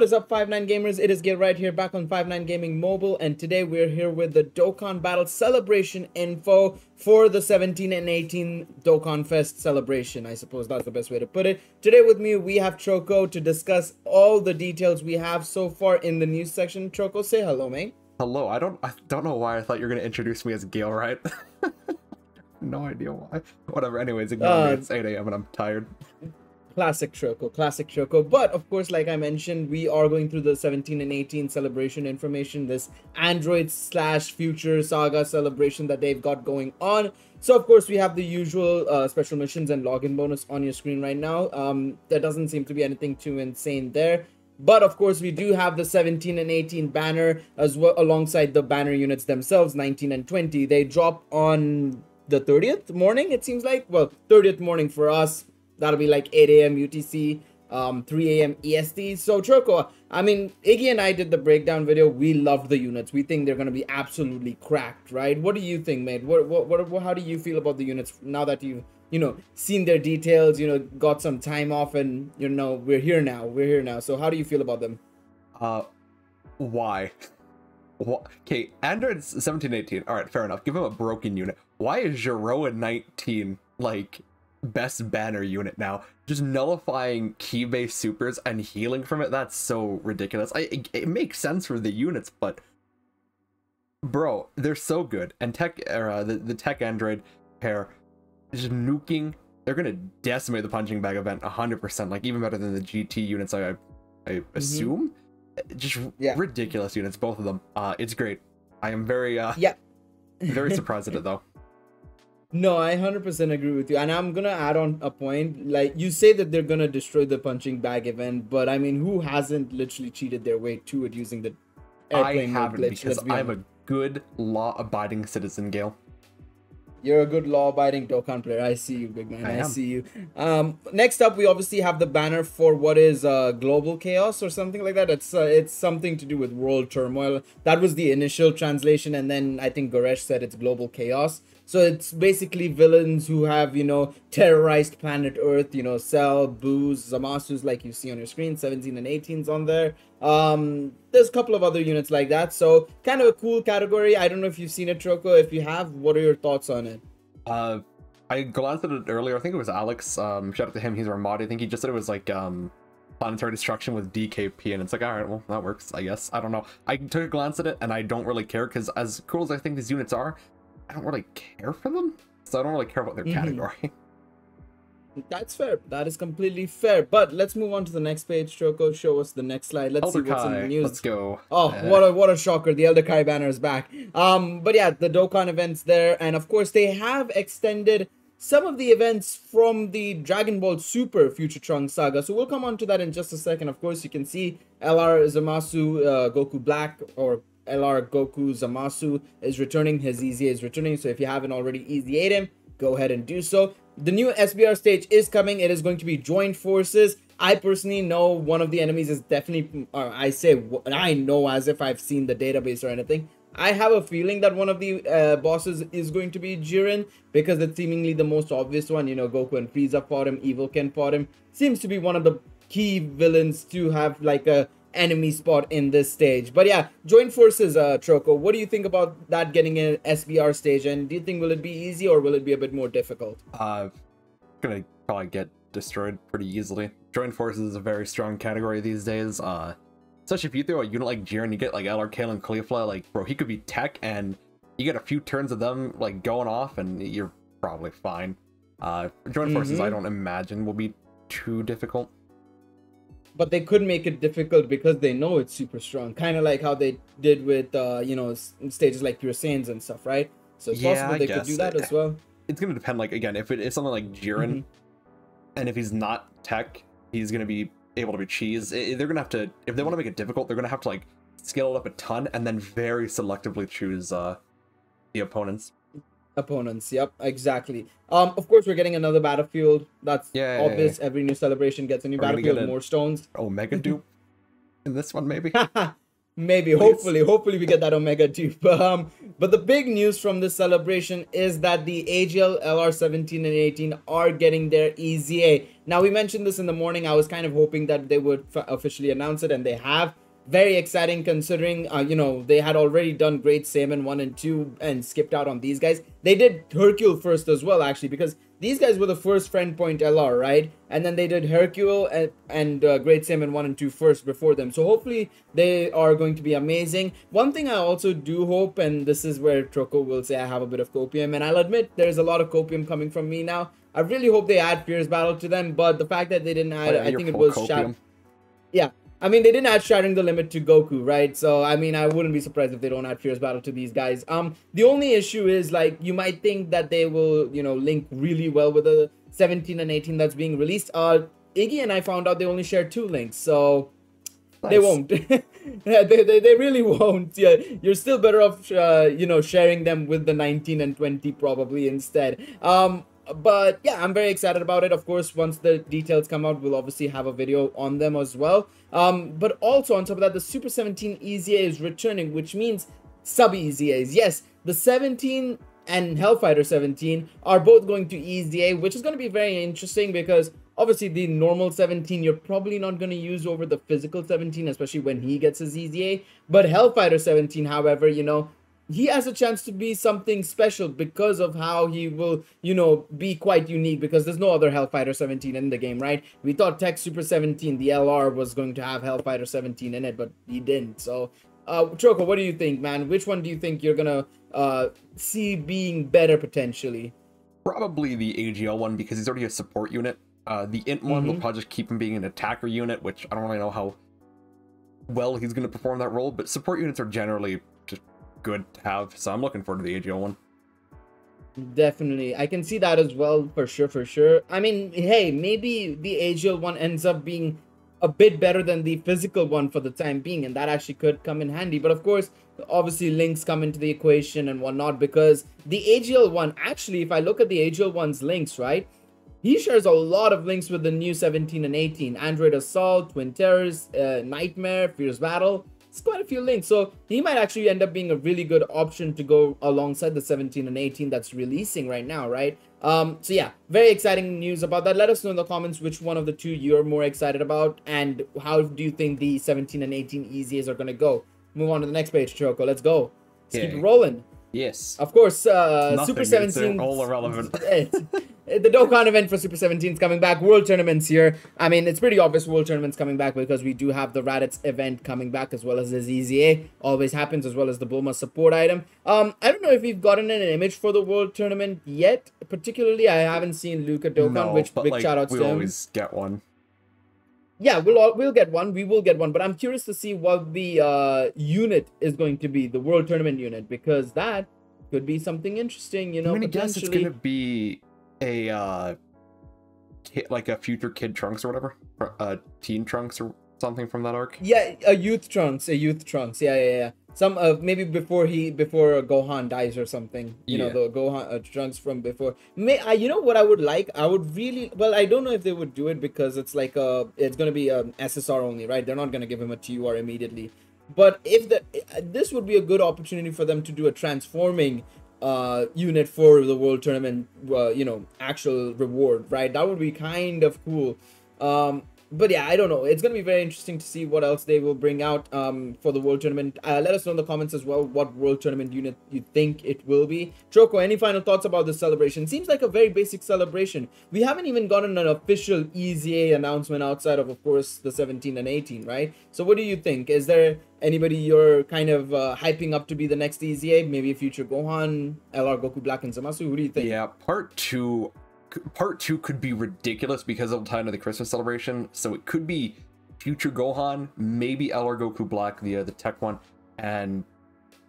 What is up, 5-9 Gamers? It is Gil right here, back on 5-9 Gaming Mobile, and today we're here with the Dokkan Battle Celebration info for the 17 and 18 Dokkan Fest celebration. I suppose that's the best way to put it. Today with me, we have Choco to discuss all the details we have so far in the news section. Choco, say hello, mate. Hello. I don't. I don't know why I thought you were gonna introduce me as Gale, right? no idea why. Whatever. Anyways, ignore uh, me. It's 8 a.m. and I'm tired. Classic Choco, classic Choco. But of course, like I mentioned, we are going through the 17 and 18 celebration information, this Android slash future saga celebration that they've got going on. So of course, we have the usual uh, special missions and login bonus on your screen right now. Um, there doesn't seem to be anything too insane there. But of course, we do have the 17 and 18 banner as well alongside the banner units themselves, 19 and 20. They drop on the 30th morning, it seems like. Well, 30th morning for us. That'll be like 8 a.m. UTC, um, 3 a.m. EST. So, Choco, I mean, Iggy and I did the breakdown video. We love the units. We think they're going to be absolutely cracked, right? What do you think, mate? What, what, what, how do you feel about the units now that you've you know, seen their details, you know, got some time off and, you know, we're here now. We're here now. So how do you feel about them? Uh, why? Okay, Android 17, 18. All right, fair enough. Give him a broken unit. Why is Gero 19 like best banner unit now? Just nullifying key base supers and healing from it. That's so ridiculous. I it, it makes sense for the units, but bro, they're so good. And tech era, the, the TEQ Android pair just nuking. They're gonna decimate the punching bag event 100%, like even better than the GT units. I, I mm-hmm. assume. Mm-hmm. Just yeah. ridiculous units, both of them. Uh, it's great. I am very uh, yeah, very surprised at it though. No, I 100% agree with you. And I'm going to add on a point. Like, you say that they're going to destroy the punching bag event, but I mean, who hasn't literally cheated their way to it using the airplane I haven't glitch? because be I'm a good law abiding citizen, Gail. You're a good law-abiding Dokkan player. I see you, big man. I, I see you. Um, next up, we obviously have the banner for what is uh, global chaos or something like that. It's uh, it's something to do with world turmoil. That was the initial translation, and then I think Goresh said it's global chaos. So it's basically villains who have, you know, terrorized planet Earth, you know, Cell, Buus, Zamasus, like you see on your screen, 17 and 18s on there. Um, there's a couple of other units like that. So kind of a cool category. I don't know if you've seen it, Choco. If you have, what are your thoughts on it? Uh, I glanced at it earlier. I think it was Alex. Um, shout out to him. He's our mod. I think he just said it was like um, planetary destruction with DKP, and it's like, all right, well, that works, I guess. I don't know. I took a glance at it, and I don't really care because as cool as I think these units are, I don't really care for them, so I don't really care about their mm-hmm. category. That's fair. That is completely fair. But let's move on to the next page. Choco, show us the next slide. Let's Elder see what's Kai. in the news. Let's go. Oh, uh, what a what a shocker! The Elder Kai banner is back. Um, but yeah, the Dokkan events there, and of course they have extended some of the events from the Dragon Ball Super Future Trunks saga. So we'll come on to that in just a second. Of course, you can see LR Zamasu, uh, Goku Black, or LR Goku Zamasu is returning. His EZA is returning. So if you haven't already EZA'd him, go ahead and do so. The new SBR stage is coming. It is going to be joint forces. I personally know one of the enemies is definitely, uh, I say, I know as if I've seen the database or anything. I have a feeling that one of the uh, bosses is going to be Jiren because it's seemingly the most obvious one. You know, Goku and Frieza fought him, Evil Ken fought him. Seems to be one of the key villains to have like a enemy spot in this stage. But yeah, joint forces, uh, Choco. What do you think about that getting an SBR stage? And do you think will it be easy or will it be a bit more difficult? Uh, gonna probably get destroyed pretty easily. Joint forces is a very strong category these days. Uh, especially if you throw a unit like Jiren, you get like LR and Caulifla, like bro, he could be TEQ and you get a few turns of them like going off and you're probably fine. Uh, joint forces, mm -hmm. I don't imagine will be too difficult but they could make it difficult because they know it's super strong kind of like how they did with uh you know stages like pure saiyans and stuff right? So it's yeah, possible they could do that as well. it's gonna depend like again if it is something like jiren mm-hmm. and if he's not TEQ he's gonna be able to be cheese. They're gonna have to if they want to make it difficult they're gonna have to like scale it up a ton and then very selectively choose uh the opponents opponents. Yep, exactly. Um, of course, we're getting another battlefield. That's yeah, obvious. Yeah, yeah. Every new celebration gets a new Are battlefield, more stones. Omega mega dupe in this one, maybe. Maybe, hopefully, hopefully we get that Omega. But um, but the big news from this celebration is that the AGL LR 17 and 18 are getting their EZA. Now we mentioned this in the morning. I was kind of hoping that they would f- officially announce it, and they have. Very exciting considering, uh, you know, they had already done Great Saiyaman 1 and 2 and skipped out on these guys. They did Hercule first as well, actually, because these guys were the first friend point LR, right? And then they did Hercule and, and uh, Great Saiyaman 1 and two first before them. So hopefully they are going to be amazing. One thing I also do hope, and this is where Trocho will say I have a bit of copium, and I'll admit there's a lot of copium coming from me now. I really hope they add Fierce Battle to them, but the fact that they didn't add, Oh, yeah, I think it was copium. Yeah. I mean, they didn't add Shattering the Limit to Goku, right? So, I mean, I wouldn't be surprised if they don't add Fierce Battle to these guys. Um, the only issue is, like, you might think that they will, you know, link really well with the 17 and 18 that's being released. Uh, Iggy and I found out they only share two links, so they won't. yeah, they, they, they really won't. Yeah, you're still better off, uh, you know, sharing them with the 19 and 20 probably instead. Um, but yeah, I'm very excited about it. Of course, once the details come out, we'll obviously have a video on them as well. Um, but also on top of that, the Super 17 EZA is returning, which means sub EZAs. Yes, the 17 and Hellfighter 17 are both going to EZA, which is going to be very interesting because obviously the normal 17 you're probably not going to use over the physical 17, especially when he gets his EZA. But Hellfighter 17, however, you know, he has a chance to be something special because of how he will, you know, be quite unique because there's no other Hellfighter 17 in the game, right? We thought TEQ Super 17, the LR, was going to have Hellfighter 17 in it, but he didn't. So, uh, Choco, what do you think, man? Which one do you think you're gonna uh, see being better potentially? Probably the AGL one because he's already a support unit. Uh, the int one will Mhm. probably just keep him being an attacker unit, which I don't really know how well he's going to perform that role. But support units are generally good to have, so I'm looking forward to the AGL one. Definitely. I can see that as well for sure, for sure. I mean, hey, maybe the AGL one ends up being a bit better than the physical one for the time being, and that actually could come in handy. But of course, obviously, links come into the equation and whatnot because the AGL one, actually, if I look at the AGL one's links, right, he shares a lot of links with the new 17 and 18 Android Assault, Twin Terrors, uh, Nightmare, Fierce Battle. It's quite a few links. So he might actually end up being a really good option to go alongside the 17 and 18 that's releasing right now, right? Um, so yeah, very exciting news about that. Let us know in the comments which one of the two you're more excited about and how do you think the 17 and 18 EZAs are gonna go. Move on to the next page, Choco. Let's go. Let's keep it rolling. Yes. Of course, uh, Nothing, Super it's 17. all irrelevant. the Dokkan event for Super 17 is coming back. World tournaments here. I mean, it's pretty obvious World tournaments coming back because we do have the Raditz event coming back as well as the EZA. Always happens as well as the Bulma support item. Um, I don't know if we've gotten an image for the World tournament yet. Particularly, I haven't seen Luca Dokkan, no, which big like, shout out we to him. always get one. Yeah, we'll all, we'll get one. We will get one, but I'm curious to see what the uh, unit is going to be, the World tournament unit, because that could be something interesting. You know, I'm gonna guess it's gonna be a uh, kid, like a future kid Trunks or whatever, uh, teen Trunks or something from that arc. Yeah, a youth trunks, a youth trunks. Yeah, yeah, yeah. Some uh, maybe before he before uh, Gohan dies or something. You know the Gohan uh, trunks from before. May I? You know what I would like? I would really. Well, I don't know if they would do it because it's like uh it's gonna be um, SSR only, right? They're not gonna give him a TUR immediately. But if the uh, this would be a good opportunity for them to do a transforming uh unit for the world tournament uh, you know actual reward right? That would be kind of cool. Um but yeah, I don't know. It's gonna be very interesting to see what else they will bring out um, for the world tournament. Uh, let us know in the comments as well what world tournament unit you think it will be. Choco, any final thoughts about this celebration? Seems like a very basic celebration. We haven't even gotten an official EZA announcement outside of, of course, the 17 and 18, right? So what do you think? Is there anybody you're kind of uh, hyping up to be the next EZA? Maybe a future Gohan, LR Goku Black and Zamasu. Who do you think? Yeah, part two. Part two could be ridiculous because it'll tie into the Christmas celebration. So it could be future Gohan, maybe LR Goku Black, the uh, the TEQ one, and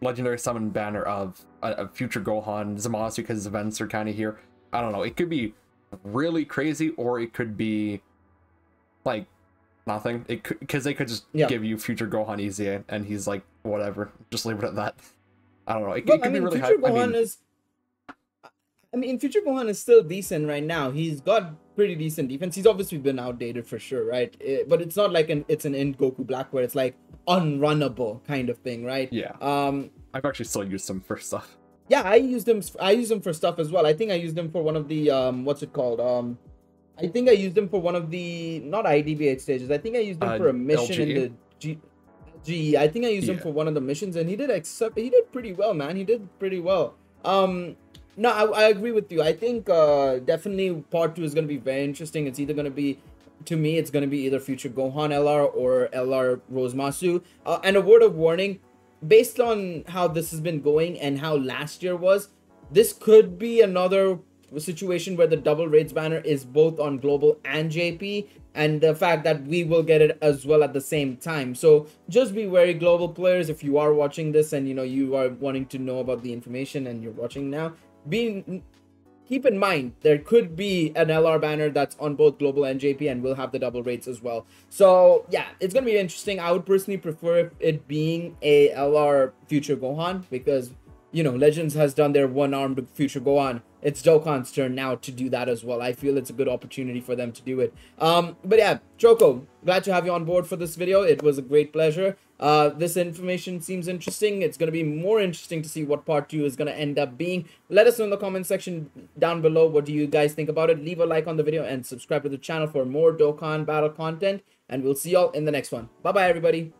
legendary summon banner of a, a future Gohan Zamasu because his events are kind of here. I don't know. It could be really crazy, or it could be like nothing. It could because they could just Yeah. give you future Gohan easy, and he's like whatever. Just leave it at that. I don't know. It, it could I mean, be really future high. I mean, is. I mean, Future Gohan is still decent right now. He's got pretty decent defense. He's obviously been outdated for sure, right? It, but it's not like an it's an in Goku Black where it's like unrunnable kind of thing, right? Yeah. Um. I've actually still used him for stuff. Yeah, I used him. I used him for stuff as well. I think I used him for one of the um. What's it called? Um. I think I used him for one of the not IDB8 stages. I think I used him Uh, for a mission in the G. G. I think I used him for one of the missions, and he did accept. He did pretty well, man. He did pretty well. Um. No, I, I agree with you. I think uh, definitely part two is going to be very interesting. It's either going to be, to me, it's going to be either future Gohan LR or LR Rosemasu. Uh, and a word of warning, based on how this has been going and how last year was, this could be another situation where the double raids banner is both on global and JP, and the fact that we will get it as well at the same time. So just be wary, global players, if you are watching this and you know you are wanting to know about the information and you're watching now, keep in mind there could be an LR banner that's on both global and JP and will have the double rates as well. So yeah, it's gonna be interesting. I would personally prefer it being a LR future Gohan because you know Legends has done their one armed future Gohan. It's Dokkan's turn now to do that as well. I feel it's a good opportunity for them to do it. Um, but yeah, Choco, glad to have you on board for this video. It was a great pleasure. Uh, this information seems interesting. It's going to be more interesting to see what part two is going to end up being. Let us know in the comment section down below. What do you guys think about it? Leave a like on the video and subscribe to the channel for more Dokkan battle content. And we'll see y'all in the next one. Bye bye, everybody.